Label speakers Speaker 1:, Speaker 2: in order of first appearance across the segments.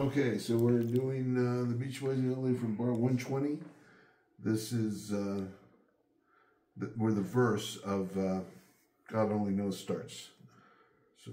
Speaker 1: Okay, so we're doing uh, the Beach Boys in Italy from bar 120. This is uh, the, where the verse of uh, God Only Knows starts. So.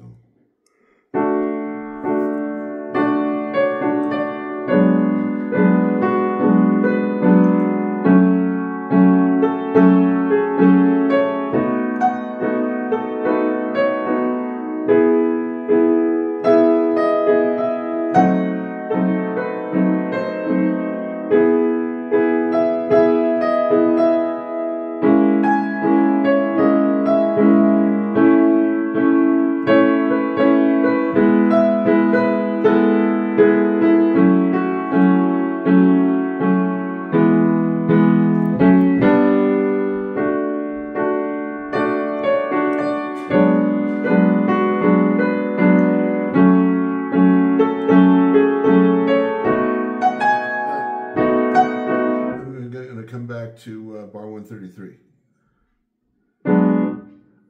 Speaker 1: Come back to uh, bar 133.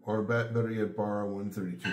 Speaker 1: Or bet- better yet, bar 132.